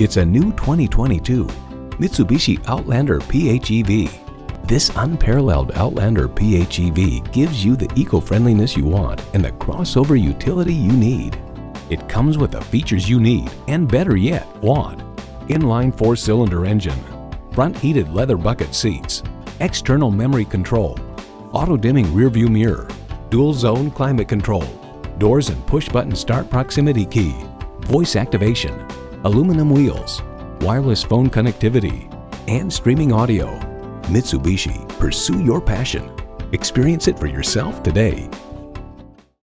It's a new 2022 Mitsubishi Outlander PHEV. This unparalleled Outlander PHEV gives you the eco-friendliness you want and the crossover utility you need. It comes with the features you need and better yet, want. Inline four-cylinder engine, front heated leather bucket seats, external memory control, auto-dimming rearview mirror, dual zone climate control, doors and push-button start proximity key, voice activation, aluminum wheels, wireless phone connectivity, and streaming audio. Mitsubishi, pursue your passion. Experience it for yourself today.